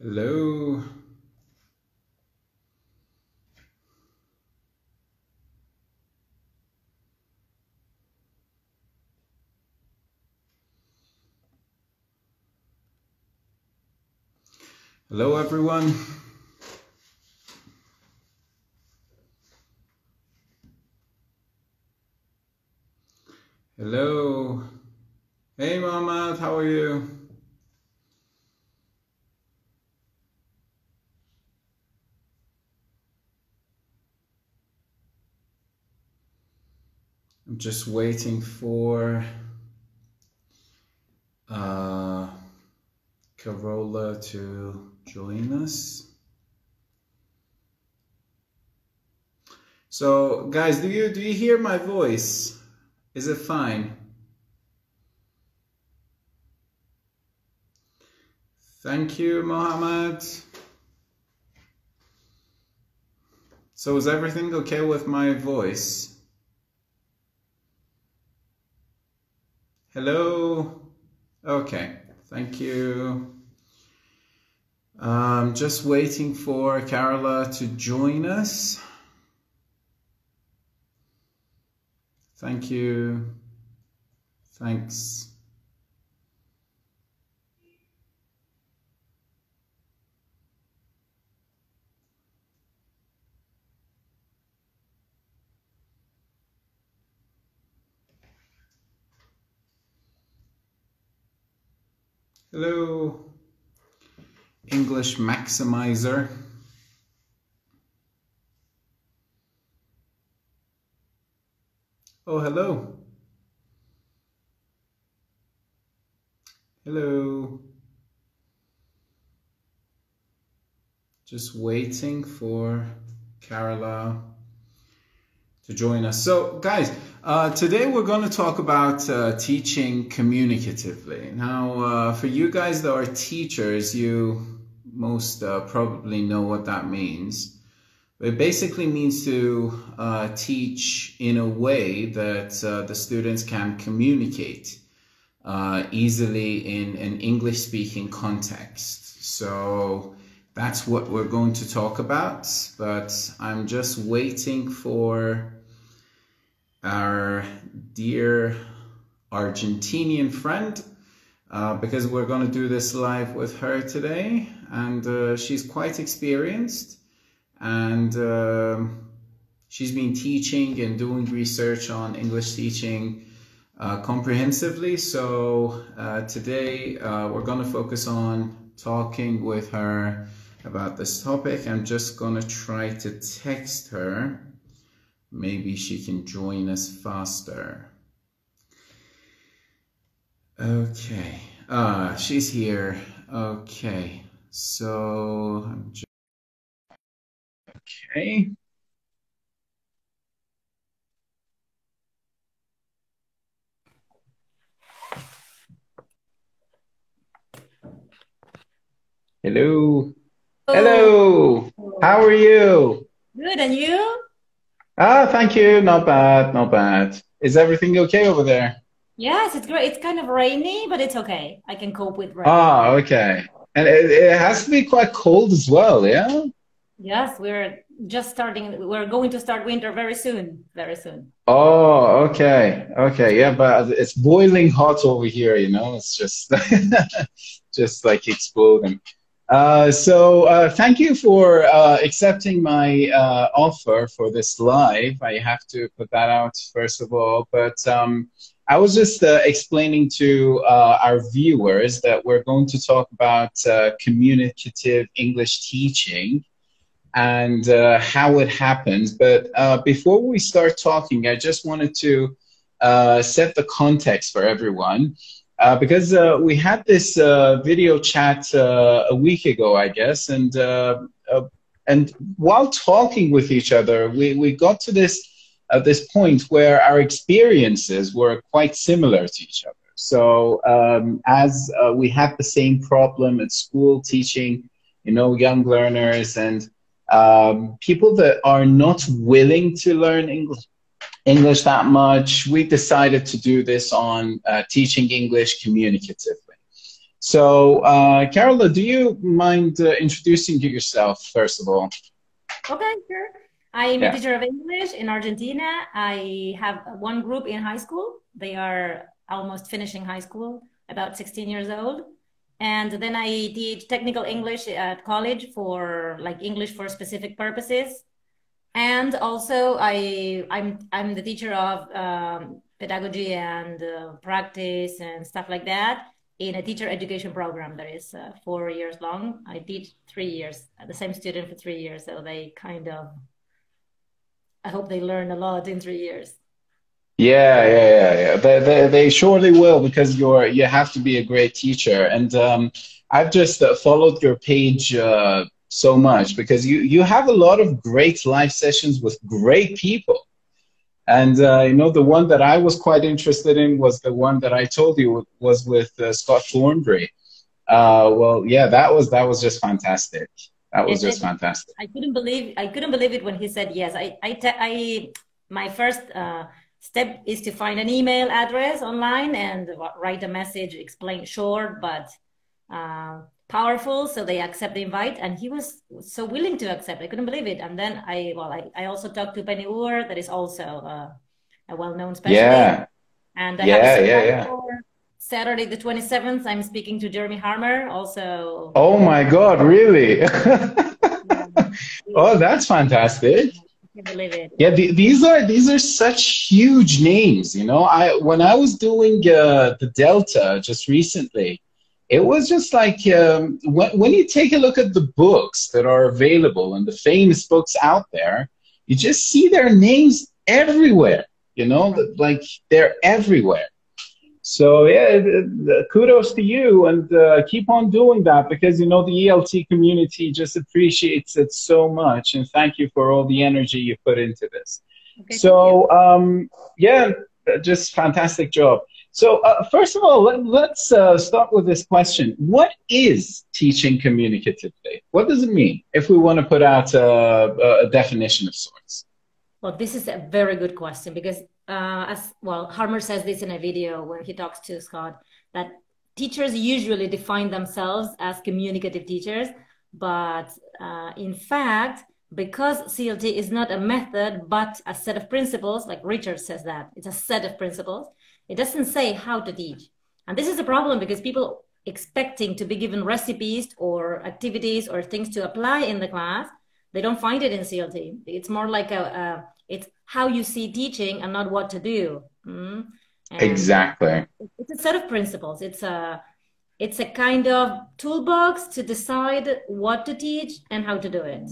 Hello. Hello, everyone. Hello. Hey, Mohammed, how are you? Just waiting for uh, Carola to join us. So, guys, do you do you hear my voice? Is it fine? Thank you, Mohammed. So is everything okay with my voice? Hello? Okay, thank you. I'm just waiting for Carola to join us. Thank you. Thanks. Hello, English Maximizer. Oh, hello. Hello. Just waiting for Carola to join us. So, guys, uh, today we're going to talk about uh, teaching communicatively. Now, uh, for you guys that are teachers, you most uh, probably know what that means. It basically means to uh, teach in a way that uh, the students can communicate easily in an English speaking context. So that's what we're going to talk about, but I'm just waiting for our dear Argentinian friend uh, because we're going to do this live with her today and uh, she's quite experienced and uh, she's been teaching and doing research on English teaching uh, comprehensively. So uh, today uh, we're going to focus on talking with her about this topic. I'm just going to try to text her. Maybe she can join us faster. Okay, uh, she's here. Okay, so I'm just Okay. Hello. Hello. How are you? Good, and you? Ah, thank you. Not bad, not bad. Is everything okay over there? Yes, it's great. It's kind of rainy, but it's okay. I can cope with rain. Ah, okay. And it, it has to be quite cold as well, yeah? Yes, we're just starting. We're going to start winter very soon. Very soon. Oh, okay. Okay. Yeah, but it's boiling hot over here, you know? It's just just like exploding. Uh, so uh, thank you for uh, accepting my uh, offer for this live. I have to put that out first of all, but um, I was just uh, explaining to uh, our viewers that we're going to talk about communicative English teaching and how it happens. But before we start talking, I just wanted to set the context for everyone. Uh, because uh, we had this uh, video chat a week ago, I guess, and and while talking with each other, we, we got to this at this point where our experiences were quite similar to each other. So um, as uh, we had the same problem at school teaching, you know, young learners and um, people that are not willing to learn English, English that much, we decided to do this on uh, teaching English communicatively. So, uh, Carola, do you mind uh, introducing yourself first of all? Okay, sure. I'm yeah. a teacher of English in Argentina. I have one group in high school. They are almost finishing high school, about 16 years old. And then I teach technical English at college for like English for specific purposes. And also I I'm I'm the teacher of um, pedagogy and uh, practice and stuff like that in a teacher education program that is uh, four years long. I teach three years, the same student for three years. So they kind of, I hope they learn a lot in three years. Yeah, yeah, yeah, yeah. They, they, they surely will because you're you have to be a great teacher. And um, I've just uh, followed your page uh, so much because you you have a lot of great live sessions with great people. And uh, you know, the one that I was quite interested in was the one that I told you was with uh, Scott Thornbury. Uh, well, yeah, that was that was just fantastic. That was it, just fantastic. I couldn't believe I couldn't believe it when he said yes. I I, I my first uh, step is to find an email address online and write a message, explain short but uh, powerful so they accept the invite and he was so willing to accept. I couldn't believe it. And then i well i, I also talked to Penny Ur, that is also uh, a well-known specialist. Yeah. And I yeah yeah yeah. saturday the 27th i'm speaking to jeremy harmer also. Oh my god really? Oh that's fantastic. It. yeah the, these are these are such huge names you know? I when i was doing uh, the delta just recently it was just like um, when, when you take a look at the books that are available and the famous books out there, you just see their names everywhere. You know, like they're everywhere. So yeah, kudos to you, and uh, keep on doing that because you know the ELT community just appreciates it so much, and thank you for all the energy you put into this. Okay, so um, yeah, just fantastic job. So, uh, first of all, let, us uh, start with this question. What is teaching communicatively? What does it mean if we want to put out a, a definition of sorts? Well, this is a very good question because, uh, as well, Harmer says this in a video when he talks to Scott that teachers usually define themselves as communicative teachers, but uh, in fact, because CLT is not a method but a set of principles, like Richard says that it's a set of principles it doesn't say how to teach. And this is a problem because people expecting to be given recipes or activities or things to apply in the class, they don't find it in CLT. It's more like a, a it's how you see teaching and not what to do. Mm? exactly. It's a set of principles. It's a it's a kind of toolbox to decide what to teach and how to do it.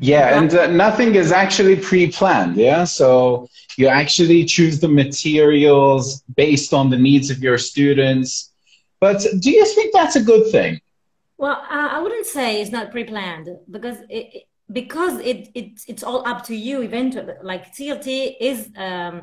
Yeah, and uh, nothing is actually pre-planned. Yeah, so you actually choose the materials based on the needs of your students. But do you think that's a good thing? Well, uh, I wouldn't say it's not pre-planned because it, because it, it it's all up to you eventually. Like CLT is, um,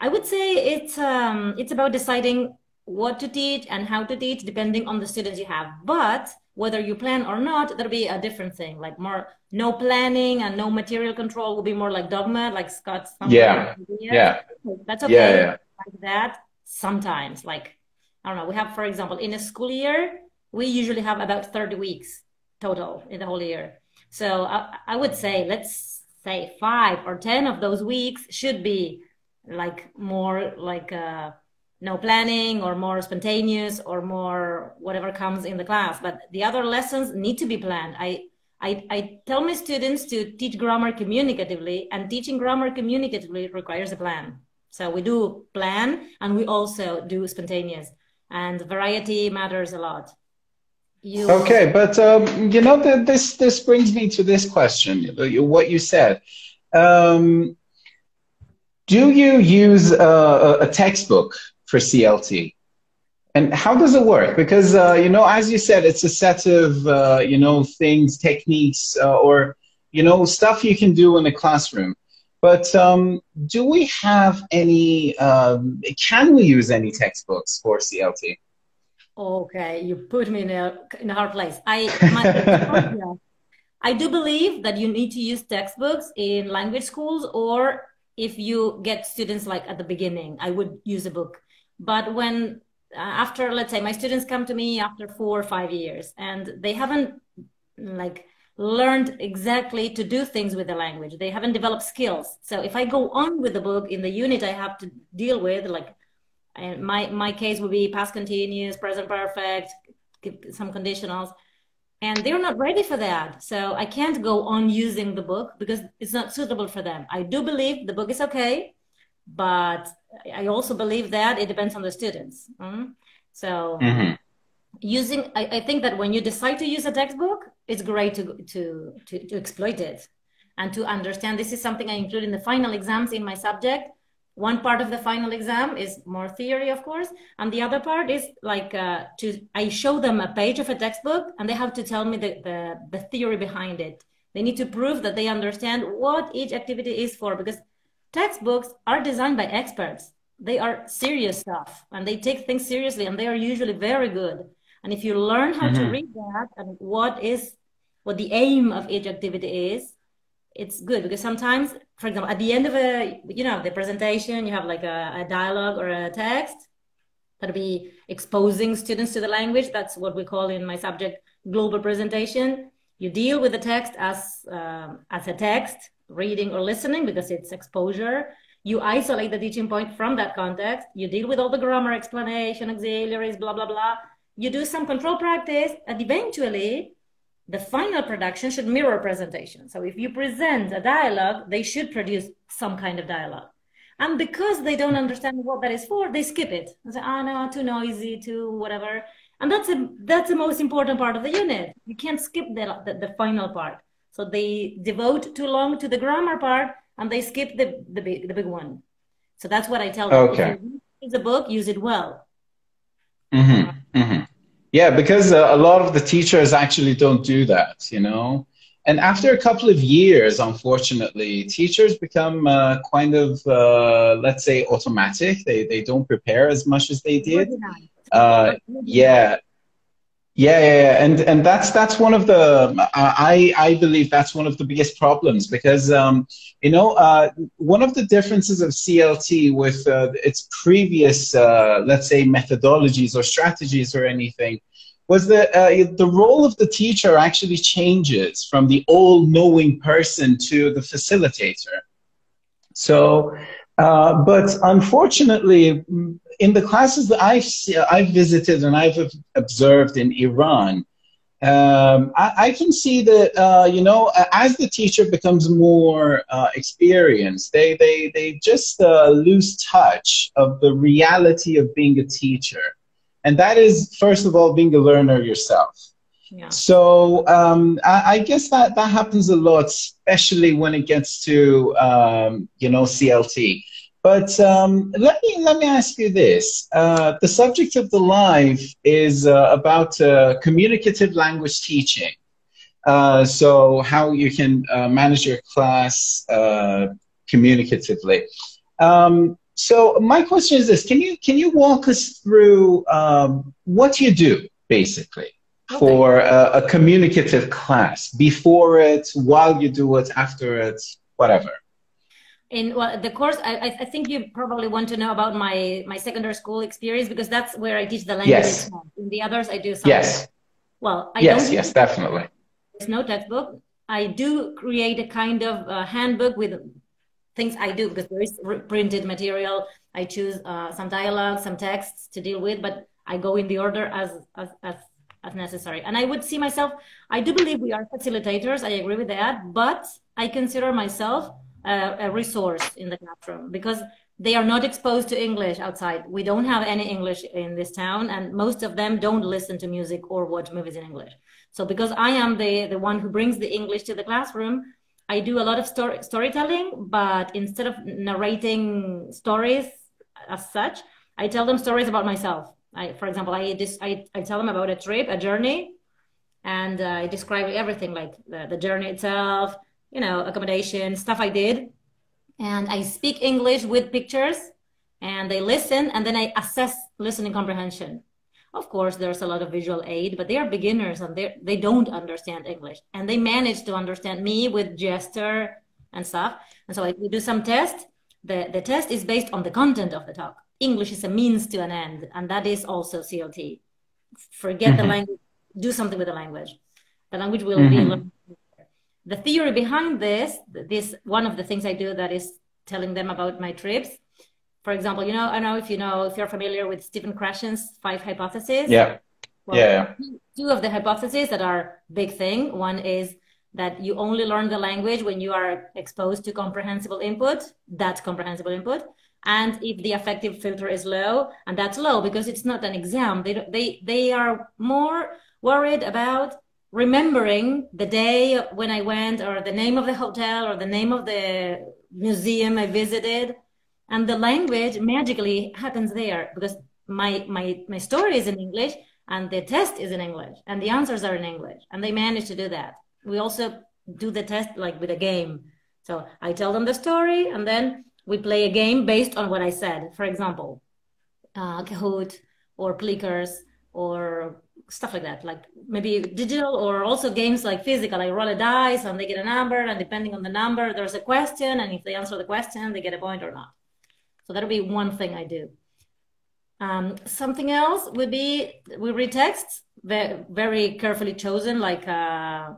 I would say it's um, it's about deciding what to teach and how to teach depending on the students you have. But whether you plan or not, that'll be a different thing. Like more no planning and no material control will be more like dogme, like Scott's. Yeah. Yeah. That's okay. Yeah, yeah. Like that sometimes. Like I don't know. We have, for example, in a school year, we usually have about 30 weeks total in the whole year. So I, I would say let's say five or 10 of those weeks should be like more like uh no planning or more spontaneous or more whatever comes in the class. But the other lessons need to be planned. I, I, I tell my students to teach grammar communicatively, and teaching grammar communicatively requires a plan. So we do plan and we also do spontaneous, and variety matters a lot. You... Okay, but um, you know that this this brings me to this question. What you said. Um, do you use a, a textbook for CLT. And how does it work? Because, uh, you know, as you said, it's a set of, uh, you know, things, techniques, uh, or, you know, stuff you can do in a classroom. But um, do we have any, um, can we use any textbooks for CLT? Okay, you put me in a, in a hard place. I, my, I do believe that you need to use textbooks in language schools or if you get students like at the beginning, I would use a book but when uh, after let's say my students come to me after four or five years and they haven't like learned exactly to do things with the language. They haven't developed skills. So if i go on with the book in the unit i have to deal with like my my case would be past continuous present perfect some conditionals and they're not ready for that. So i can't go on using the book because it's not suitable for them. I do believe the book is okay but I also believe that it depends on the students. Mm-hmm. So mm-hmm. using, I, I, think that when you decide to use a textbook, it's great to, to, to, to exploit it and to understand this is something I include in the final exams in my subject. One part of the final exam is more theory, of course, and the other part is like uh, to I show them a page of a textbook, and they have to tell me the, the, the theory behind it. They need to prove that they understand what each activity is for, because textbooks are designed by experts. They are serious stuff and they take things seriously and they are usually very good. And if you learn how mm-hmm. to read that and what is what the aim of each activity is, it's good because sometimes, for example, at the end of a you know the presentation, you have like a, a dialogue or a text that'll be exposing students to the language. That's what we call in my subject global presentation. You deal with the text as um, as a text reading or listening because it's exposure. You isolate the teaching point from that context. You deal with all the grammar explanation, auxiliaries, blah, blah, blah. You do some control practice, and eventually the final production should mirror presentation. So if you present a dialogue, they should produce some kind of dialogue. And because they don't understand what that is for, they skip it. They say, oh no, too noisy, too whatever. And that's a, that's the most important part of the unit. You can't skip the, the, the final part. So they devote too long to the grammar part and they skip the, the, big, the big one. So that's what I tell them. Okay. Use the book, use it well. Mm-hmm. Mm-hmm. Yeah, because uh, a lot of the teachers actually don't do that, you know. And after a couple of years, unfortunately, teachers become uh, kind of, uh, let's say, automatic. They, they don't prepare as much as they did. Uh, yeah, yeah, yeah, yeah, and and that's that's one of the I I believe that's one of the biggest problems because um, you know uh, one of the differences of CLT with uh, its previous uh, let's say methodologies or strategies or anything was that uh, the role of the teacher actually changes from the all-knowing person to the facilitator. So, uh, but unfortunately, in the classes that I've, I've visited and I've observed in Iran, um, I, I, can see that, uh, you know, as the teacher becomes more uh, experienced, they, they, they just uh, lose touch of the reality of being a teacher. And that is, first of all, being a learner yourself. Yeah. So um, I, I, guess that, that happens a lot, especially when it gets to, um, you know, CLT. But um, let me let me ask you this: uh, the subject of the live is uh, about uh, communicative language teaching. Uh, so how you can uh, manage your class uh, communicatively. Um, so my question is this: Can you can you walk us through um, what you do basically? Okay. For a, a communicative class, before it, while you do it, after it, whatever in well, the course I, I think you probably want to know about my my secondary school experience because that's where i teach the language yes. in the others i do something yes well i yes yes definitely there's no textbook i do create a kind of uh, handbook with things i do because there is printed material i choose uh, some dialogue some texts to deal with but i go in the order as as, as as necessary. And I would see myself, I do believe we are facilitators. I agree with that, but I consider myself a, a resource in the classroom because they are not exposed to English outside. We don't have any English in this town, and most of them don't listen to music or watch movies in English. So, because I am the, the one who brings the English to the classroom, I do a lot of story, storytelling, but instead of narrating stories as such, I tell them stories about myself. I, for example, I, just, I, I tell them about a trip, a journey, and uh, I describe everything like the, the journey itself, you know, accommodation, stuff I did. And I speak English with pictures and they listen and then I assess listening comprehension. Of course, there's a lot of visual aid, but they are beginners and they they don't understand English. And they manage to understand me with gesture and stuff. And so I do some tests. The, the test is based on the content of the talk. English is a means to an end, and that is also CLT. Forget mm-hmm. the language, do something with the language. The language will mm-hmm. be learned. The theory behind this, this one of the things I do that is telling them about my trips. For example, you know, I know if you know if you're familiar with Stephen Krashen's five hypotheses. Yeah. Well, yeah. Two of the hypotheses that are big thing. One is that you only learn the language when you are exposed to comprehensible input. That's comprehensible input. And if the affective filter is low, and that's low because it's not an exam, they, they, they are more worried about remembering the day when I went or the name of the hotel or the name of the museum I visited. And the language magically happens there because my, my, my story is in English and the test is in English and the answers are in English. And they manage to do that we also do the test like with a game. So I tell them the story and then we play a game based on what I said. For example, uh, Kahoot or Plickers or stuff like that. Like maybe digital or also games like physical. I roll a dice and they get a number and depending on the number, there's a question. And if they answer the question, they get a point or not. So that'll be one thing I do. Um, something else would be we read texts very carefully chosen, like uh,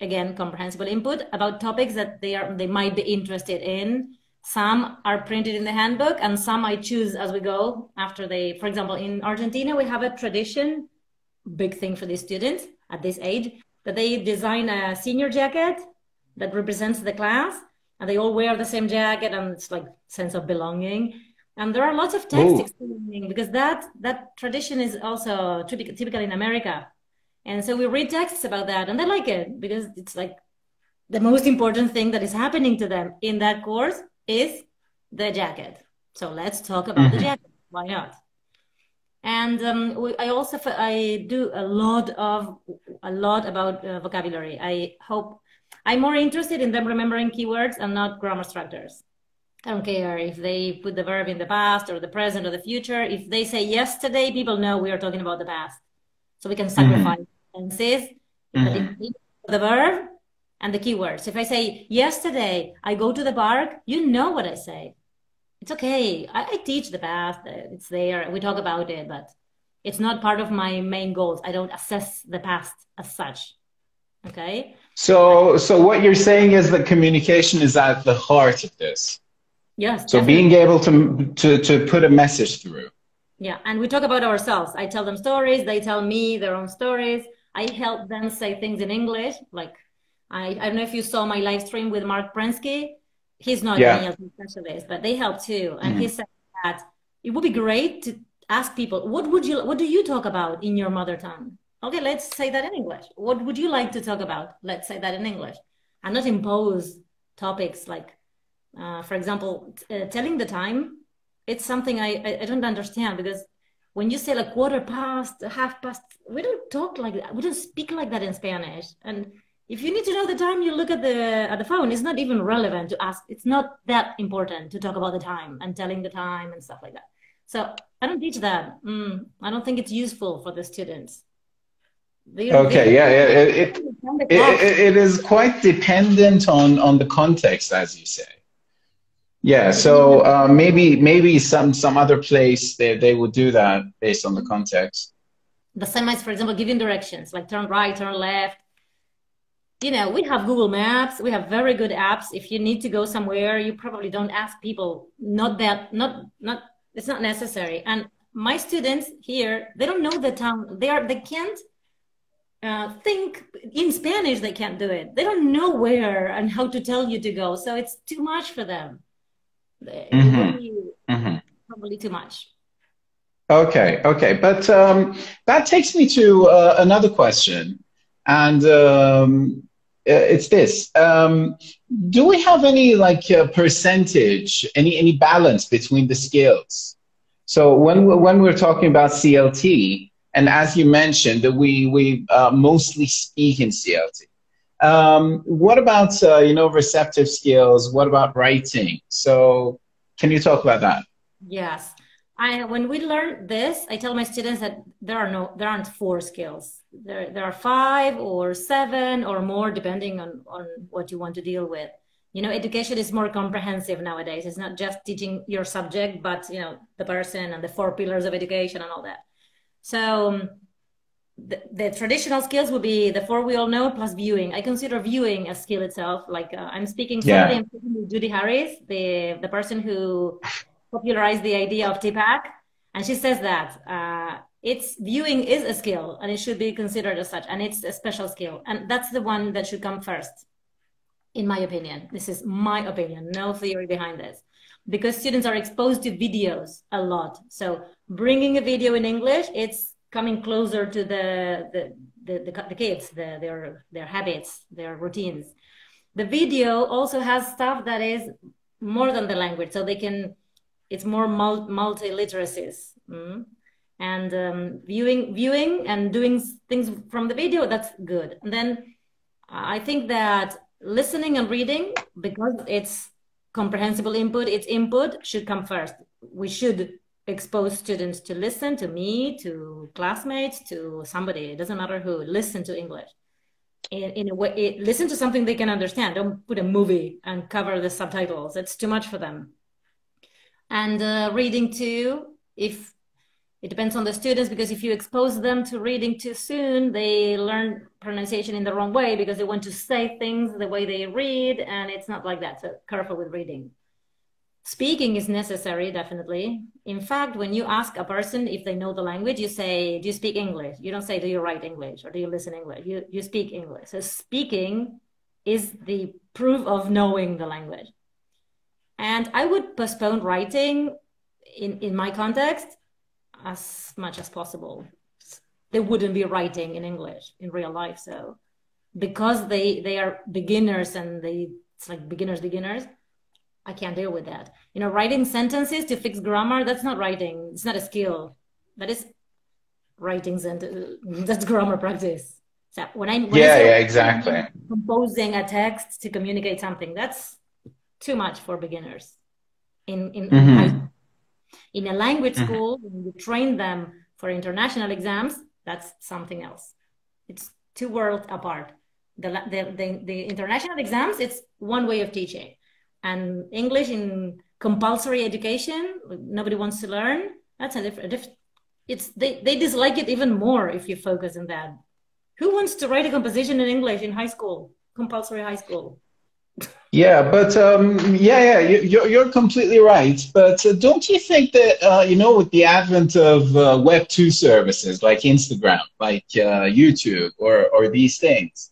again comprehensible input about topics that they are they might be interested in some are printed in the handbook and some i choose as we go after they for example in argentina we have a tradition big thing for the students at this age that they design a senior jacket that represents the class and they all wear the same jacket and it's like sense of belonging and there are lots of texts explaining because that that tradition is also typical in america and so we read texts about that and they like it because it's like the most important thing that is happening to them in that course is the jacket. So let's talk about mm-hmm. the jacket. Why not? And um, we, I also I do a lot of a lot about uh, vocabulary. I hope I'm more interested in them remembering keywords and not grammar structures. I don't care if they put the verb in the past or the present or the future. If they say yesterday, people know we are talking about the past. So we can mm-hmm. sacrifice tenses, mm-hmm. the verb and the keywords. If I say yesterday I go to the park, you know what I say. It's okay. I, I teach the past. It's there. We talk about it, but it's not part of my main goals. I don't assess the past as such. Okay. So, so what you're saying is that communication is at the heart of this. Yes. So definitely. being able to, to, to put a message through. Yeah. And we talk about ourselves. I tell them stories. They tell me their own stories. I help them say things in English. Like I, I don't know if you saw my live stream with Marc Prensky. He's not yeah. an specialist, but they help too. And mm-hmm. he said that it would be great to ask people, what would you, what do you talk about in your mother tongue? Okay, let's say that in English. What would you like to talk about? Let's say that in English, and not impose topics like, uh, for example, uh, telling the time. It's something I, I, I don't understand because when you say like quarter past, half past, we don't talk like that. We don't speak like that in Spanish. And if you need to know the time, you look at the at the phone. It's not even relevant to ask. It's not that important to talk about the time and telling the time and stuff like that. So I don't teach that. Mm, I don't think it's useful for the students. Okay, yeah, yeah. It, it, it, it is quite dependent on on the context, as you say. Yeah, so uh, maybe maybe some some other place they, they would do that based on the context. The semis for example, giving directions like turn right, turn left. You know, we have Google Maps. We have very good apps. If you need to go somewhere, you probably don't ask people. Not that, not not. It's not necessary. And my students here, they don't know the town. They are they can't uh, think in Spanish. They can't do it. They don't know where and how to tell you to go. So it's too much for them mm-hmm. mm-hmm. probably too much. Okay, okay, but um, that takes me to uh, another question, and um, it's this: um, Do we have any like uh, percentage, any any balance between the skills? So when we're, when we're talking about CLT, and as you mentioned, that we we uh, mostly speak in CLT. Um, what about uh, you know receptive skills? What about writing? So can you talk about that? Yes. I, when we learn this, I tell my students that there are no, there aren't four skills. There, there are five or seven or more, depending on, on what you want to deal with. you know education is more comprehensive nowadays. It's not just teaching your subject but you know the person and the four pillars of education and all that. So um, the, the, traditional skills would be the four we all know plus viewing. I consider viewing a skill itself. Like uh, i'm speaking yeah. speaking with Judi Harris the the person who popularized the idea of TPACK and she says that uh, it's viewing is a skill and it should be considered as such and it's a special skill and that's the one that should come first in my opinion. This is my opinion, no theory behind this. Because students are exposed to videos a lot. So bringing a video in English, it's coming closer to the, the, the, the, the kids, the, their, their habits, their routines. The video also has stuff that is more than the language. So they can, it's more multi-literacies. Mm? And um, viewing, viewing and doing things from the video, that's good. And then I think that listening and reading because it's comprehensible input its input should come first. We should expose students to listen to me to classmates to somebody it doesn't matter who listen to english. In, in a way it, listen to something they can understand. Don't put a movie and cover the subtitles it's too much for them. And uh, reading too if it depends on the students because if you expose them to reading too soon, they learn pronunciation in the wrong way because they want to say things the way they read, and it's not like that. So careful with reading. Speaking is necessary, definitely. In fact, when you ask a person if they know the language, you say, "Do you speak English?" You don't say, "Do you write English?" or "Do you listen English?" You you speak English. So speaking is the proof of knowing the language. And I would postpone writing in in my context as much as possible. They wouldn't be writing in English in real life. So because they they are beginners and they it's like beginners beginners, I can't deal with that. You know, writing sentences to fix grammar, that's not writing. It's not a skill. That is writing sentence. That's grammar practice. So when I when yeah I yeah exactly composing a text to communicate something, that's too much for beginners. In in mm-hmm. high in a language mm-hmm. school, when you train them for international exams, that's something else. It's two worlds apart. The, the, the, the international exams, it's one way of teaching. And English in compulsory education, nobody wants to learn, that's a different, diff- it's, they, they dislike it even more if you focus on that. Who wants to write a composition in English in high school, compulsory high school? Yeah, but um, yeah, yeah, you're, you're completely right. But uh, don't you think that uh, you know, with the advent of uh, Web two services like Instagram, like uh, YouTube, or or these things,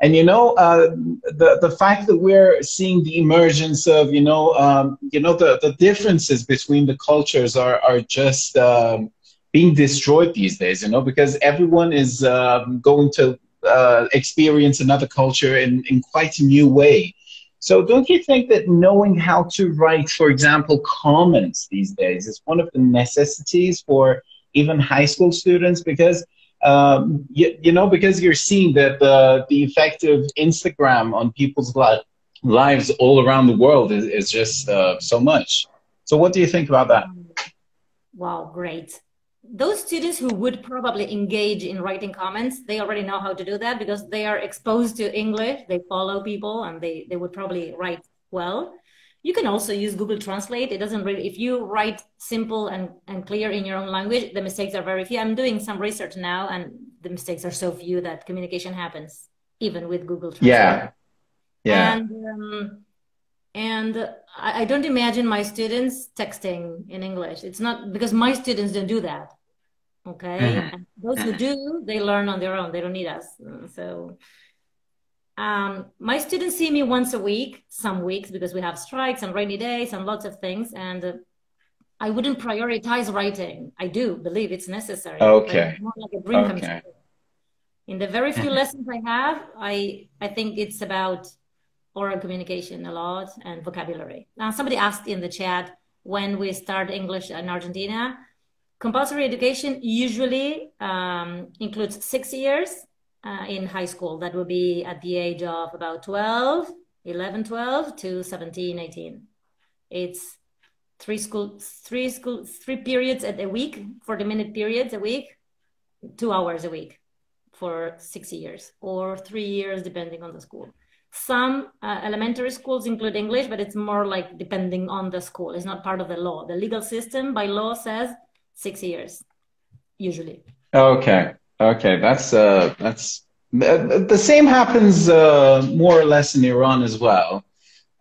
and you know, uh, the the fact that we're seeing the emergence of you know, um, you know, the the differences between the cultures are are just um, being destroyed these days. You know, because everyone is um, going to uh, experience another culture in in quite a new way so don't you think that knowing how to write, for example, comments these days is one of the necessities for even high school students? Because um, you, you, know, because you're seeing that the, the effect of Instagram on people's li- lives all around the world is, is just uh, so much. So what do you think about that? Wow, great those students who would probably engage in writing comments, they already know how to do that because they are exposed to English. They follow people and they, they would probably write well. You can also use Google Translate. It doesn't really, if you write simple and, and clear in your own language, the mistakes are very few. I'm doing some research now and the mistakes are so few that communication happens even with Google Translate. Yeah. Yeah. And, um, and I, I don't imagine my students texting in English. It's not because my students don't do that okay? Mm-hmm. and those who do they learn on their own. They don't need us. So um, my students see me once a week some weeks because we have strikes and rainy days and lots of things and uh, i wouldn't prioritize writing. I do believe it's necessary okay. more like a dream okay. in the very few lessons i have i i think it's about oral communication a lot and vocabulary. Now somebody asked in the chat when we start english in argentina Compulsory education usually um, includes six years uh, in high school. That would be at the age of about 12, 11, 12 to 17, 18. It's three school, three school, three periods at a week, 40 minute periods a week, two hours a week for six years or three years, depending on the school. Some uh, elementary schools include English, but it's more like depending on the school. It's not part of the law. The legal system by law says six years, usually. Okay. Okay. That's uh, that's the same happens uh, more or less in Iran as well.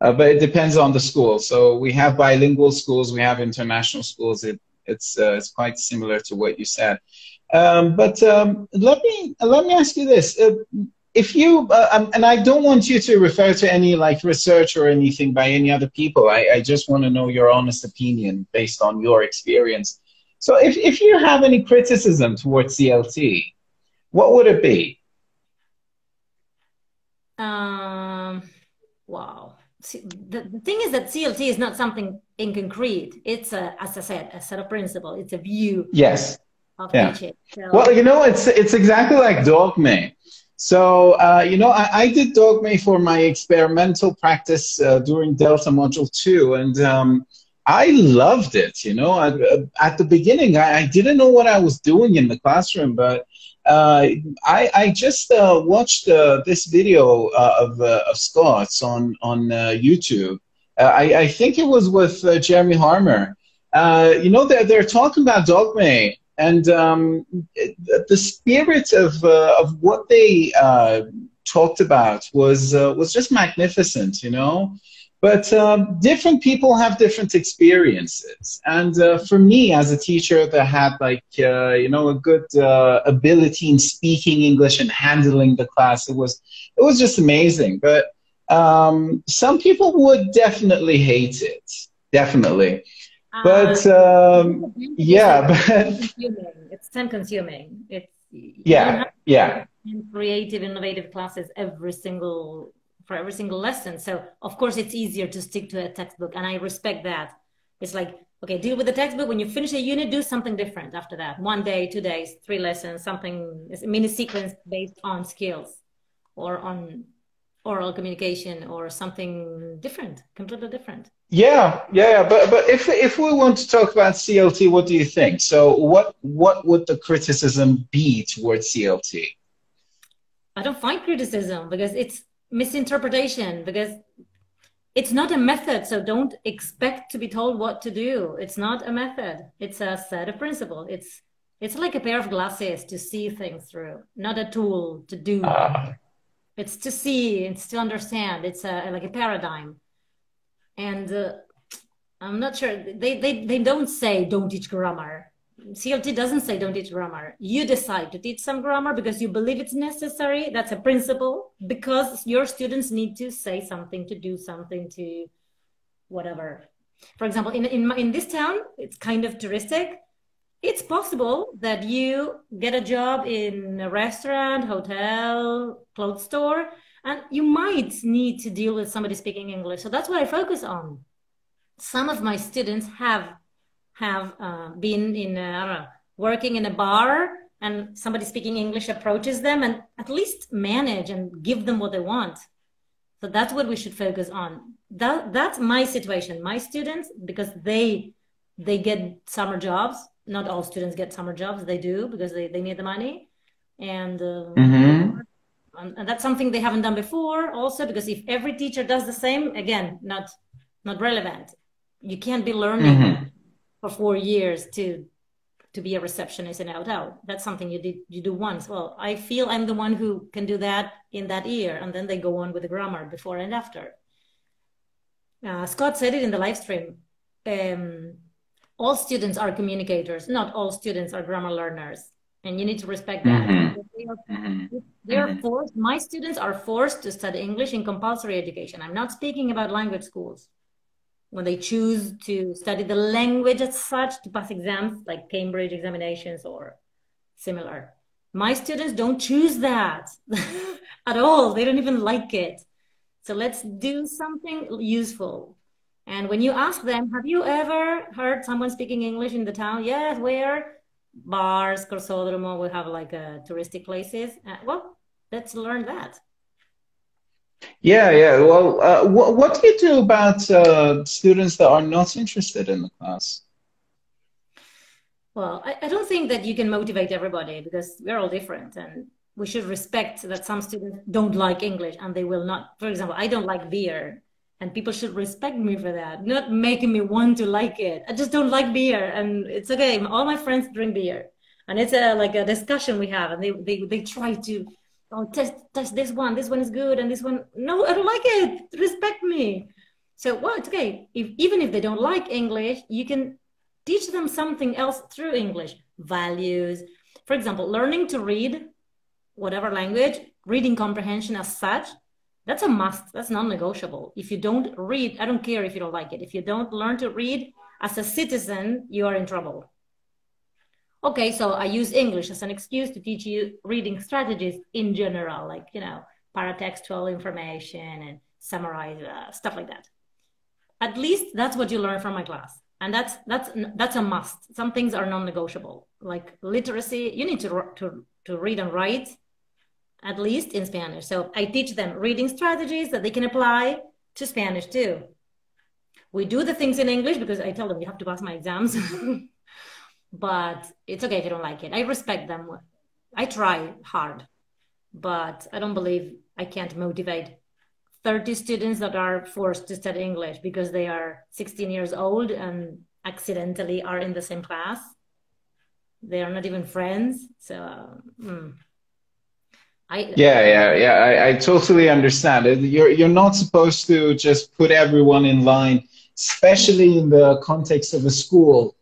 Uh, but it depends on the school. So we have bilingual schools, we have international schools. It, it's uh, it's quite similar to what you said. Um, but um, let me let me ask you this: uh, if you uh, um, and I don't want you to refer to any like research or anything by any other people. I, I just want to know your honest opinion based on your experience. So if if you have any criticism towards CLT, what would it be? Um. Wow the, the thing is that CLT is not something in concrete. It's a, as I said, a set of principles. It's a view. Yes. Of yeah. teaching. So, well, you know, it's it's exactly like dogme. So, uh, you know, I, I, did dogme for my experimental practice uh, during Delta Module 2, and um, I loved it. You know, at, at the beginning, I, I, didn't know what I was doing in the classroom, but uh, I, I, just uh, watched uh, this video uh, of, uh, of Scott's on, on uh, YouTube. I, I, think it was with Jeremy Harmer. you know, they're, they're talking about dogme and um, the spirit of, of what they talked about was, was just magnificent, you know? But um, different people have different experiences. And uh, for me, as a teacher that had like, uh, you know, a good uh, ability in speaking English and handling the class, it was, it was just amazing. But um, some people would definitely hate it. Definitely. But um, yeah, but it's time consuming. It's yeah, yeah. Creative, innovative classes every single for every single lesson. So of course it's easier to stick to a textbook, and I respect that. It's like okay, deal with the textbook. When you finish a unit, do something different after that. One day, two days, three lessons, something a mini sequence based on skills or on oral communication or something different, completely different. Yeah, yeah, but but if if we want to talk about CLT, what do you think? So what what would the criticism be towards CLT? I don't find criticism because it's misinterpretation because it's not a method so don't expect to be told what to do. It's not a method. It's a set of principles it's it's like a pair of glasses to see things through not a tool to do. Uh. it's to see it's to understand. It's a like a paradigm. And uh, i'm not sure they, they they don't say don't teach grammar CLT doesn't say don't teach grammar. You decide to teach some grammar because you believe it's necessary. That's a principle because your students need to say something, to do something, to whatever. For example, in, in, in this town, it's kind of touristic. It's possible that you get a job in a restaurant, hotel, clothes store, and you might need to deal with somebody speaking English. So that's what I focus on. Some of my students have have uh, been in a, working in a bar and somebody speaking English approaches them and at least manage and give them what they want. So that's what we should focus on. That that's my situation. My students, because they they get summer jobs. Not all students get summer jobs. They do because they, they need the money, and, uh, mm-hmm. and and that's something they haven't done before. Also, because if every teacher does the same, again, not not relevant. You can't be learning mm-hmm for four years to to be a receptionist and out out. That's something you did you do once. Well, I feel I'm the one who can do that in that year, and then they go on with the grammar before and after. Uh, Scott said it in the live stream. Um, all students are communicators. Not all students are grammar learners, and you need to respect that. Mm-hmm. They are, mm-hmm. they are mm-hmm. forced. My students are forced to study English in compulsory education. I'm not speaking about language schools when they choose to study the language as such to pass exams like Cambridge examinations or similar. My students don't choose that at all. They don't even like it. So let's do something useful. And when you ask them, have you ever heard someone speaking English in the town? Yes, where? Bars, Corsodromo, we have like uh, touristic places. Uh, well, let's learn that. Yeah, yeah. Well, uh, wh- what do you do about uh, students that are not interested in the class? Well, I, I, don't think that you can motivate everybody because we're all different. And we should respect that some students don't like English and they will not. For example, I don't like beer, and people should respect me for that, not making me want to like it. I just don't like beer, and it's okay. All my friends drink beer, and it's a like a discussion we have, and they they they try to oh test test this one, this one is good, and this one no, I don't like it. Respect me. So well, it's okay. If even if they don't like English, you can teach them something else through English, values. For example, learning to read whatever language, reading comprehension as such, that's a must. That's non-negotiable. If you don't read, I don't care if you don't like it. If you don't learn to read as a citizen, you are in trouble. Okay, so I use English as an excuse to teach you reading strategies in general, like, you know, paratextual information and summarize uh, stuff like that. At least that's what you learn from my class. And that's that's that's a must. Some things are non-negotiable, like literacy. You need to to to read and write at least in Spanish. So I teach them reading strategies that they can apply to Spanish too. We do the things in English because I tell them you have to pass my exams. but it's okay if you don't like it. I respect them. I try hard, but I don't believe I can't motivate 30 students that are forced to study English because they are 16 years old and accidentally are in the same class. They are not even friends. So, mm, I, yeah, yeah, yeah. I, I totally understand. You're you're not supposed to just put everyone in line, especially in the context of a school.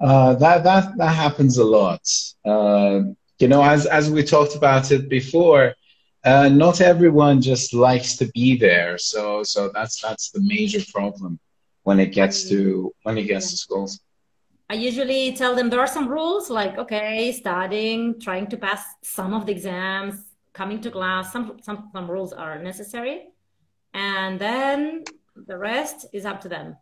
Uh, that that that happens a lot. Uh, you know, as as we talked about it before, uh, not everyone just likes to be there. So so that's that's the major problem when it gets to when it gets to schools. I usually tell them there are some rules like okay, studying, trying to pass some of the exams, coming to class. Some, some, some rules are necessary. And then the rest is up to them.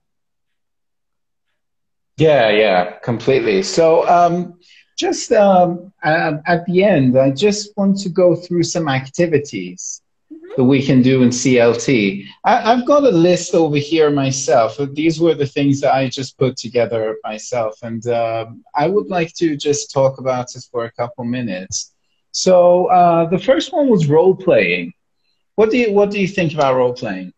Yeah, yeah, completely. So, um, just um, uh, at the end, I just want to go through some activities mm-hmm. that we can do in CLT. I, have got a list over here myself. These were the things that I just put together myself, and uh, I would like to just talk about it for a couple minutes. So uh, the first one was role playing. What do you what do you think about role playing?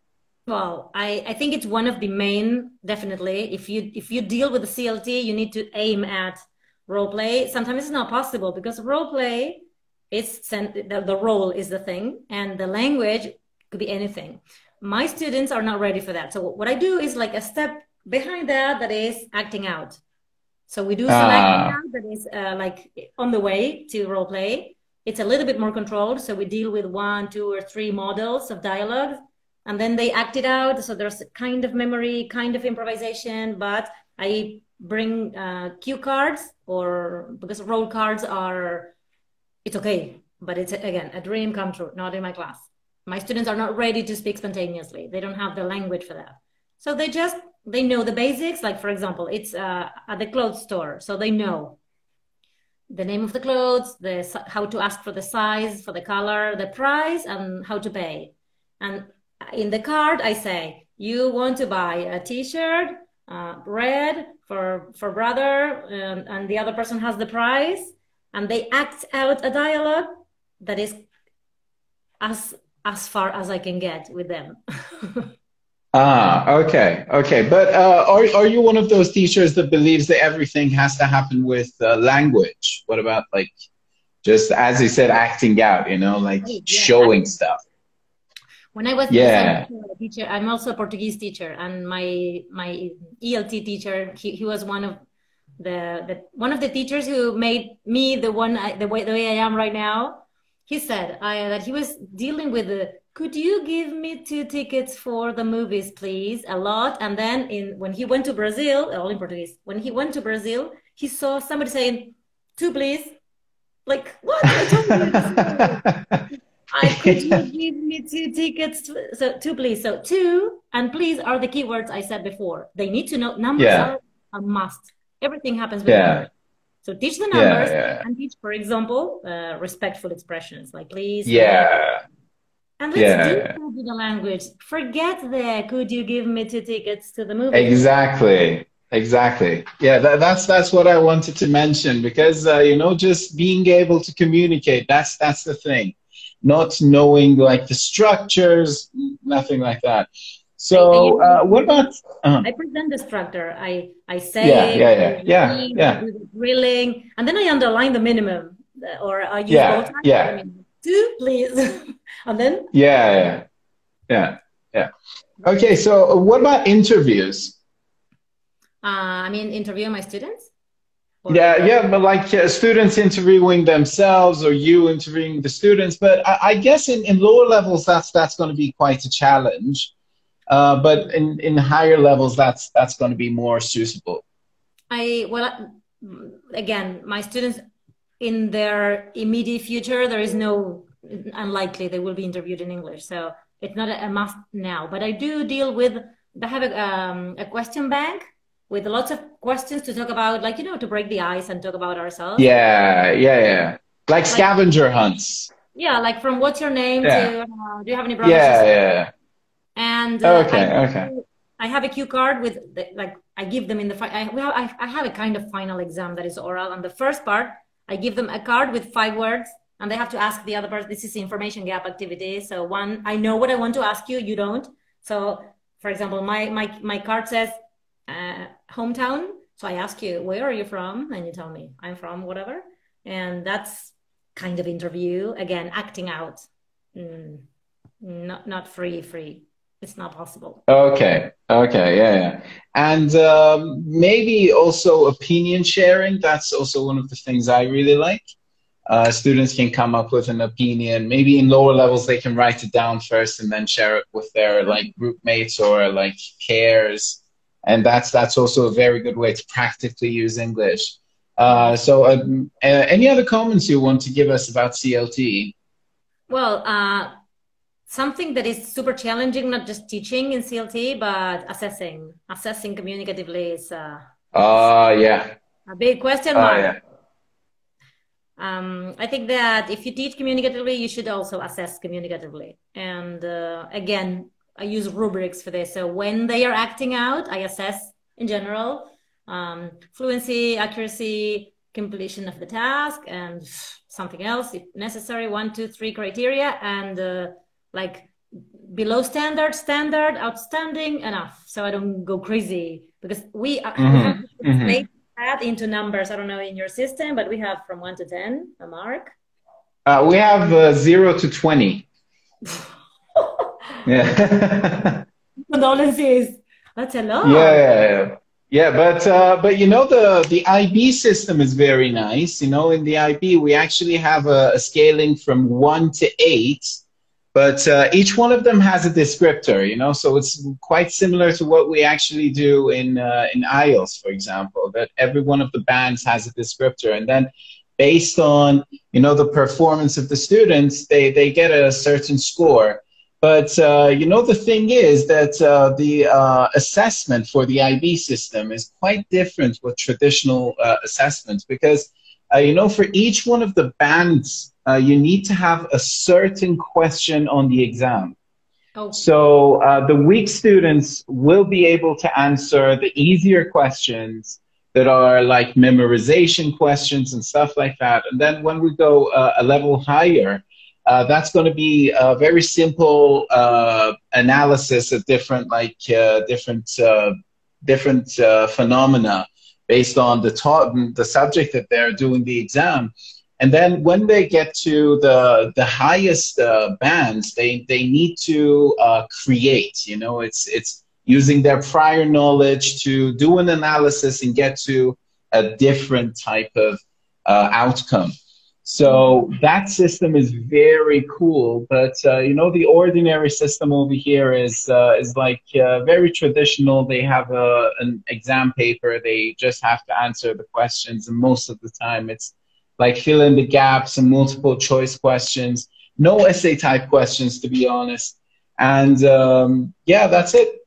Well, I, I think it's one of the main definitely. If you if you deal with the CLT, you need to aim at role play. Sometimes it's not possible because role play is the, the role is the thing, and the language could be anything. My students are not ready for that. So what I do is like a step behind that that is acting out. So we do some uh. acting out that is uh, like on the way to role play it's a little bit more controlled. So we deal with one, two, or three models of dialogue, and then they act it out. So there's kind of memory, kind of improvisation, but I bring uh, cue cards or because role cards are, it's okay, but it's again a dream come true, not in my class. My students are not ready to speak spontaneously. They don't have the language for that. So they just they know the basics. Like for example, it's uh, at the clothes store, so they know the name of the clothes, the how to ask for the size, for the color, the price, and how to pay. And in the card, I say, you want to buy a T-shirt, uh, red for for brother, and, and the other person has the price, and they act out a dialogue that is as as far as I can get with them. Ah, okay, okay. But uh, are are you one of those teachers that believes that everything has to happen with uh, language? What about like just as you said, acting out? You know, like yeah, showing stuff. When I was yeah. teacher, I'm also a Portuguese teacher, and my my ELT teacher, he, he was one of the, the one of the teachers who made me the one I, the way the way I am right now. He said I, that he was dealing with the could you give me two tickets for the movies, please? A lot. And then in when he went to Brazil, all in Portuguese, when he went to Brazil, he saw somebody saying, two, please. Like, what? I, could you give me two tickets? To, so two, please. So two and please are the keywords I said before. They need to know numbers yeah. are a must. Everything happens with yeah. numbers. So teach the numbers yeah, and teach, for example, uh, respectful expressions like please. Yeah. And let's do the language. Forget the could you give me two tickets to the movie? Exactly. Exactly. Yeah, that, that's that's what I wanted to mention because uh, you know just being able to communicate that's that's the thing, not knowing like the structures, nothing like that. So uh, what about? Uh, I present the structure. I I say yeah yeah yeah yeah, reading, yeah. the drilling, and then I underline the minimum uh, or I use yeah both yeah. I mean, do please, and then yeah yeah yeah yeah. Okay, so what about interviews? Uh, I mean, interviewing my students. Yeah, yeah, but like uh, students interviewing themselves or you interviewing the students. But I, I guess in, in lower levels, that's that's going to be quite a challenge. Uh, but in, in higher levels, that's that's going to be more suitable. I well, again, my students in their immediate future, there is no unlikely they will be interviewed in English, so it's not a must now. But I do deal with. I have a, um, a question bank with lots of questions to talk about, like, you know, to break the ice and talk about ourselves. Yeah, yeah, yeah. Like, like scavenger hunts. Yeah, like from what's your name yeah. to uh, do you have any brothers? Yeah, yeah. And uh, okay, I, okay. I have a cue card with the, like I give them in the fi- I, have, I, I have a kind of final exam that is oral. And the first part, I give them a card with five words, and they have to ask the other person. This is information gap activity. So one, I know what I want to ask you, you don't. So, for example, my my my card says uh, hometown. So I ask you, where are you from? And you tell me, I'm from whatever. And that's kind of interview. Again, acting out. Mm, not not free, free. It's not possible. Okay. Okay. Yeah. yeah. And um, maybe also opinion sharing. That's also one of the things I really like. Uh, students can come up with an opinion. Maybe in lower levels, they can write it down first and then share it with their like group mates or like peers and that's that's also a very good way to practically use English. Uh, so, um, uh, any other comments you want to give us about CLT? Well, uh, something that is super challenging, not just teaching in CLT, but assessing. Assessing communicatively is. Uh, uh yeah. A big question mark. Uh, yeah. Um, I think that if you teach communicatively, you should also assess communicatively. And uh, again, I use rubrics for this. So when they are acting out, I assess in general um, fluency, accuracy, completion of the task, and something else if necessary. One, two, three criteria, and uh, like below standard, standard, outstanding, enough. So I don't go crazy because we, uh, mm-hmm. we mm-hmm. that into numbers. I don't know in your system, but we have from one to ten a mark. Uh, we have uh, zero to twenty. Yeah. Condolences. That's a lot. Yeah, yeah, yeah. Yeah, but uh, but you know the the IB system is very nice. You know, in the IB we actually have a, a scaling from one to eight, but uh, each one of them has a descriptor. You know, so it's quite similar to what we actually do in uh, in IELTS, for example. That every one of the bands has a descriptor, and then based on you know the performance of the students, they they get a certain score. But uh, you know, the thing is that uh, the uh, assessment for the IB system is quite different with traditional uh, assessments because uh, you know, for each one of the bands, uh, you need to have a certain question on the exam. Oh. So the weak students will be able to answer the easier questions that are like memorization questions and stuff like that. And then when we go a level higher, uh, that's going to be a very simple uh, analysis of different like uh, different uh, different uh, phenomena based on the ta- the subject that they're doing the exam. And then when they get to the the highest uh, bands, they they need to create. You know, it's it's using their prior knowledge to do an analysis and get to a different type of outcome. So that system is very cool, but uh, you know the ordinary system over here is uh, is like uh, very traditional. They have a, an exam paper. They just have to answer the questions, and most of the time it's like fill in the gaps and multiple choice questions. No essay type questions, to be honest. And um, yeah, that's it.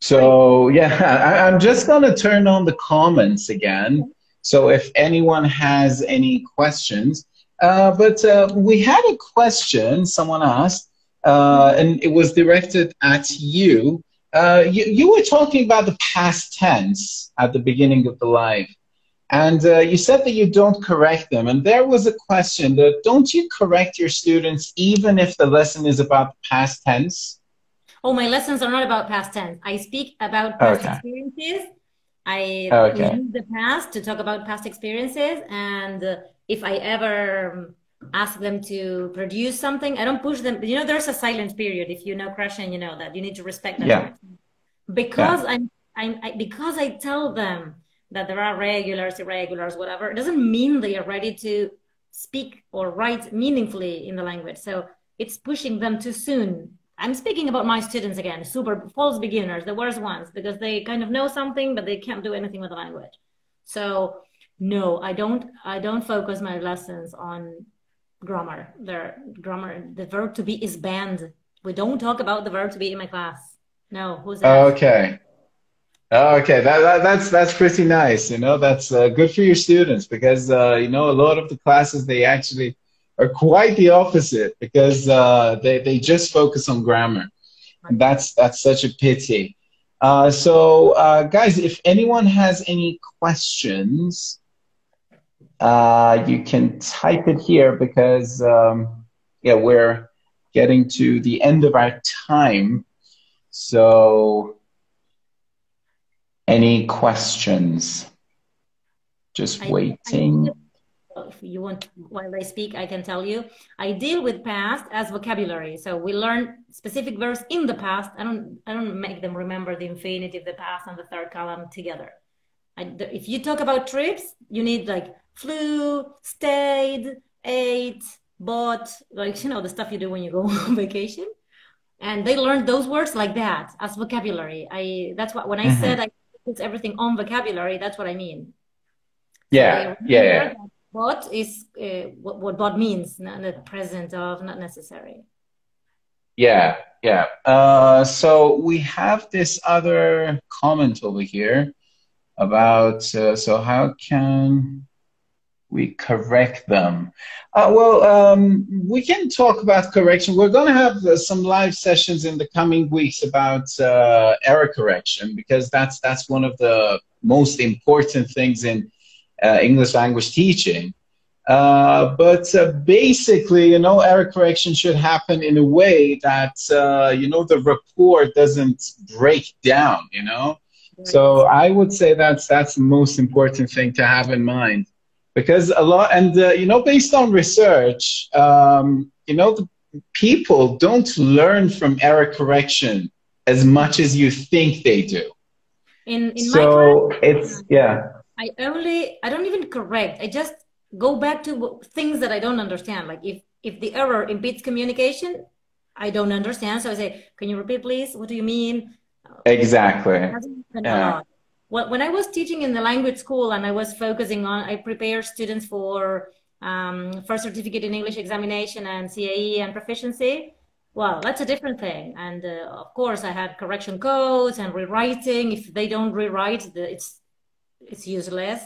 So yeah, I, I'm just gonna turn on the comments again. So if anyone has any questions, uh, but uh, we had a question someone asked, uh, and it was directed at you. uh, you, you were talking about the past tense at the beginning of the live. And uh, you said that you don't correct them. And there was a question that don't you correct your students even if the lesson is about past tense? Oh, my lessons are not about past tense. I speak about past okay. experiences. I okay. use the past to talk about past experiences. And if I ever um, ask them to produce something, I don't push them. You know, there's a silent period. If you know Krashen, you know that you need to respect that. Yeah. Because yeah. I'm, I'm I, because I tell them that there are regulars, irregulars, whatever, it doesn't mean they are ready to speak or write meaningfully in the language. So it's pushing them too soon. I'm speaking about my students again, super false beginners, the worst ones, because they kind of know something, but they can't do anything with the language. So no, I don't I don't focus my lessons on grammar. Their grammar, the verb to be is banned. We don't talk about the verb to be in my class. No, who's that? Okay. Okay, that, that, that's that's pretty nice. You know, that's uh, good for your students because uh, you know a lot of the classes they actually are quite the opposite because uh, they they just focus on grammar, and that's that's such a pity. Uh, so, uh, guys, if anyone has any questions, uh, you can type it here because um, yeah, we're getting to the end of our time. So any questions? Just I, waiting. I, if you want, while I speak, I can tell you. I deal with past as vocabulary. So we learn specific verbs in the past. I don't, I don't make them remember the infinitive, the past, and the third column together. I, if you talk about trips, you need like flew, stayed, ate, bought, like you know the stuff you do when you go on vacation. And they learned those words like that as vocabulary. I that's what when I mm-hmm. said I puts everything on vocabulary, that's what I mean. Yeah, so yeah, yeah. What is uh, what, what bot means, not the present of, not necessary. Yeah, yeah. Uh, so we have this other comment over here about uh, so how can we correct them? Uh, well, um, we can talk about correction. We're going to have uh, some live sessions in the coming weeks about uh, error correction because that's that's one of the most important things in English language teaching. Uh, but uh, basically, you know, error correction should happen in a way that you know the report doesn't break down. You know. So I would say that's that's the most important thing to have in mind because a lot and uh, you know based on research um, you know the people don't learn from error correction as much as you think they do in, in so it's yeah i only i don't even correct. I just go back to things that i don't understand. Like if if the error impedes communication i don't understand. So i say can you repeat please? What do you mean? Exactly. yeah. when I was teaching in the language school and I was focusing on, I prepare students for um, first certificate in English examination and CAE and proficiency. Well, that's a different thing. And uh, of course, I had correction codes and rewriting. If they don't rewrite, it's it's useless.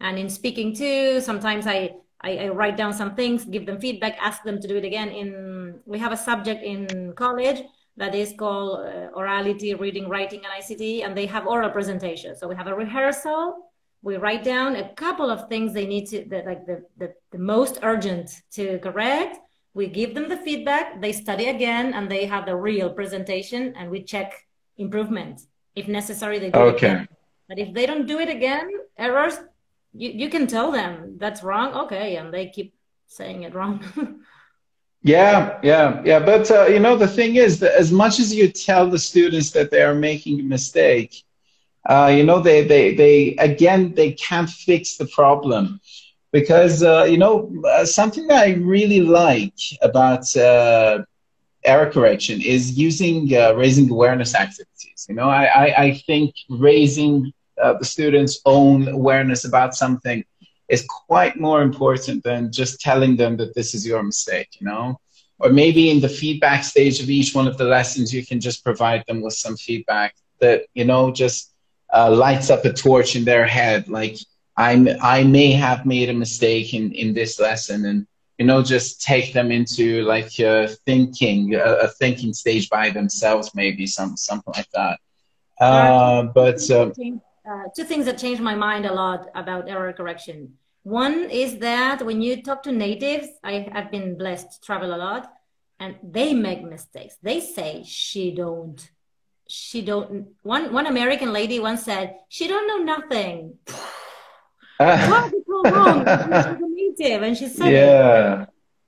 And in speaking too, sometimes I, I, I write down some things, give them feedback, ask them to do it again. In we have a subject in college that is called uh, orality, reading, writing, and ICT, and they have oral presentations. So we have a rehearsal. We write down a couple of things they need to, the, like the, the, the most urgent to correct. We give them the feedback. They study again, and they have the real presentation, and we check improvement. If necessary, they do okay. it again. But if they don't do it again, errors, you, you can tell them that's wrong. Okay, and they keep saying it wrong. Yeah, yeah, yeah. But uh, you know, the thing is that as much as you tell the students that they are making a mistake, uh, you know, they, they, they again, they can't fix the problem because uh, you know uh, something that I really like about uh, error correction is using uh, raising awareness activities. You know, I, I, I think raising the students' own awareness about something is quite more important than just telling them that this is your mistake, you know? Or maybe in the feedback stage of each one of the lessons, you can just provide them with some feedback that, you know, just uh, lights up a torch in their head. Like, I'm, I may have made a mistake in, in this lesson and, you know, just take them into like a thinking, a, a thinking stage by themselves, maybe some, something like that. Uh, but uh, uh, two things that changed my mind a lot about error correction. One is that when you talk to natives, I, have been blessed to travel a lot, and they make mistakes. They say she don't, she don't. One one American lady once said she don't know nothing. Uh. What is so wrong? She's a native, and she said yeah.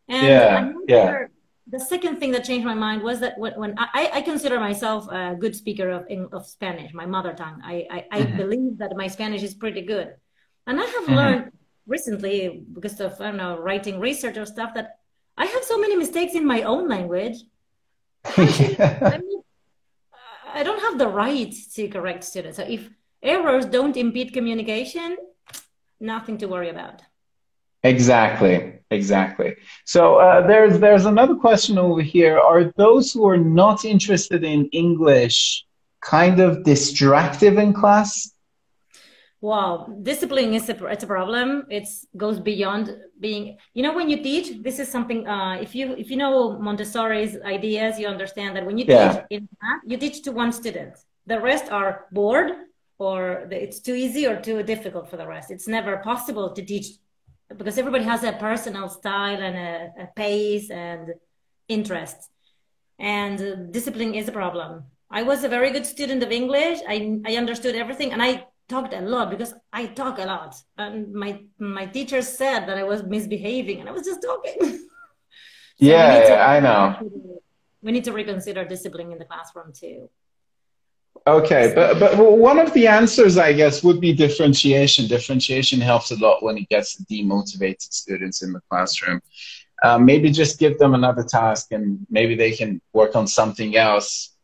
And yeah, yeah the second thing that changed my mind was that when, when I, I, consider myself a good speaker of, of Spanish, my mother tongue, I, I, I mm-hmm. believe that my Spanish is pretty good. And I have mm-hmm. learned recently, because of, I don't know, writing research or stuff, that I have so many mistakes in my own language. I, mean, I don't have the right to correct students. So if errors don't impede communication, nothing to worry about. Exactly, exactly. So uh, there's there's another question over here. Are those who are not interested in English kind of distractive in class? Wow, discipline is a, it's a problem. It goes beyond being. You know, when you teach, this is something. Uh, if you if you know Montessori's ideas, you understand that when you yeah. teach in math, you teach to one student. The rest are bored, or it's too easy or too difficult for the rest. It's never possible to teach because everybody has a personal style and a, a pace and interest. And uh, discipline is a problem. I was a very good student of english. I, I understood everything and i talked a lot because i talk a lot. And my my teacher said that i was misbehaving and i was just talking. So yeah, yeah i know. we need to reconsider discipline in the classroom too Okay, but but one of the answers, I guess, would be differentiation. Differentiation helps a lot when it gets demotivated students in the classroom. Uh, maybe just give them another task, and maybe they can work on something else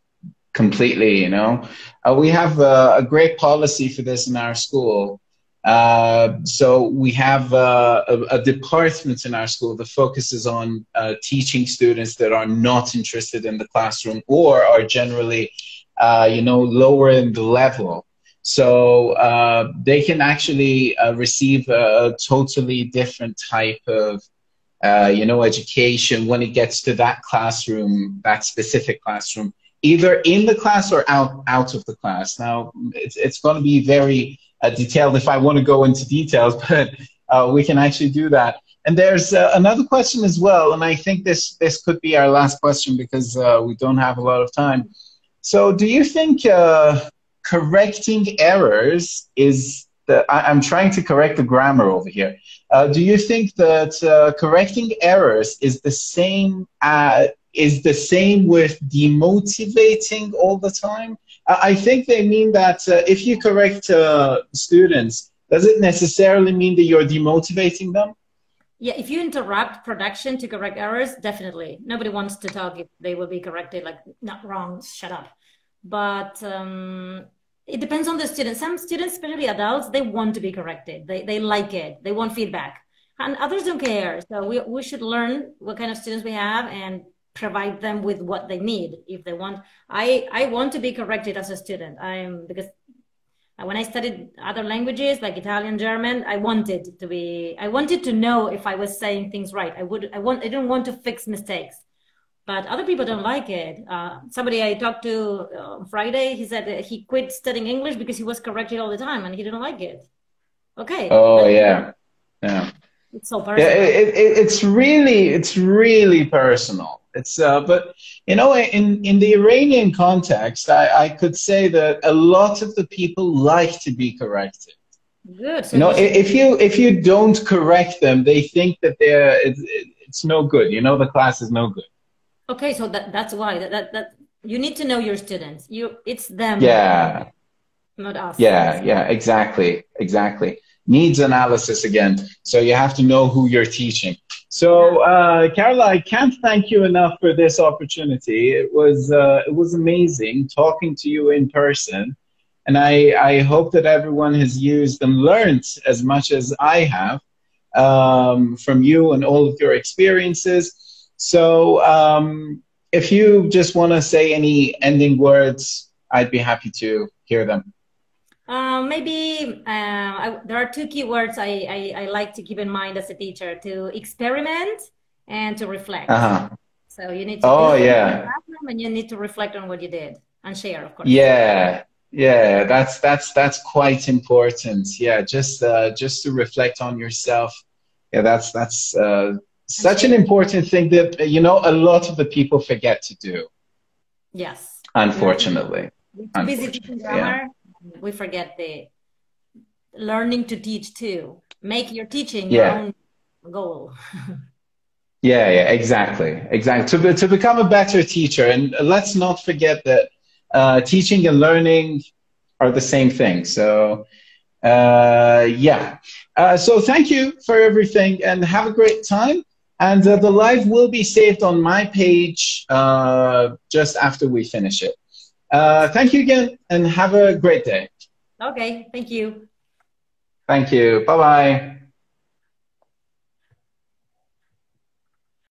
completely. You know, uh, we have a, a, great policy for this in our school. Uh, so we have uh, a, a, department in our school that focuses on uh, teaching students that are not interested in the classroom or are generally uh, you know, lower in the level. So uh, they can actually uh, receive a, totally different type of, uh, you know, education when it gets to that classroom, that specific classroom, either in the class or out out of the class. Now, it's it's going to be very uh, detailed if I want to go into details, but uh, we can actually do that. And there's another question as well, and I think this this could be our last question because we don't have a lot of time. So, do you think uh, correcting errors is the? I, am trying to correct the grammar over here. Uh, do you think that uh, correcting errors is the same? Uh, is the same with demotivating all the time? I think they mean that uh, if you correct uh, students, does it necessarily mean that you're demotivating them? Yeah, if you interrupt production to correct errors, definitely. Nobody wants to talk if they will be corrected, like, not wrong, shut up. But um, it depends on the student. Some students, especially adults, they want to be corrected. They, they like it. They want feedback. And others don't care. So we, we should learn what kind of students we have and provide them with what they need if they want. I, I want to be corrected as a student. I'm because when I studied other languages like Italian, German, I wanted to be, I wanted to know if I was saying things right. I would, I want, I didn't want to fix mistakes, but other people don't like it. Uh, somebody I talked to on Friday, he said he quit studying English because he was corrected all the time and he didn't like it. Okay. Oh yeah, yeah. It's so personal. Yeah, it, it, it's really, it's really personal it's uh, but you know, in in the Iranian context, I, I could say that a lot of the people like to be corrected. Good. So you know, if you if you don't correct them, they think that they're it's, it's no good. You know, the class is no good. Okay, so that that's why that that, that you need to know your students. You it's them. Yeah. Not us. Yeah, yeah, exactly, exactly. Needs analysis again. So you have to know who you're teaching. So, uh, I can't thank you enough for this opportunity. It was uh, it was amazing talking to you in person, and I I hope that everyone has used and learned as much as I have um, from you and all of your experiences. So, um, if you just want to say any ending words, I'd be happy to hear them. Um, maybe uh, I, there are two keywords I, I, I, like to keep in mind as a teacher to experiment and to reflect. Uh-huh. So you need to oh, yeah. and you need to reflect on what you did and share, of course. Yeah, yeah that's that's that's quite important yeah just uh, just to reflect on yourself yeah that's that's uh, such an important thing that you know a lot of the people forget to do yes unfortunately, unfortunately. grammar yeah. We forget the learning to teach too make your teaching yeah. your own goal yeah yeah exactly exactly to, to become a better teacher and let's not forget that uh, teaching and learning are the same thing. So, uh, yeah. Uh, so thank you for everything and have a great time. And uh, the live will be saved on my page uh, just after we finish it. Uh, thank you again and have a great day. Okay, thank you. Thank you. Bye bye.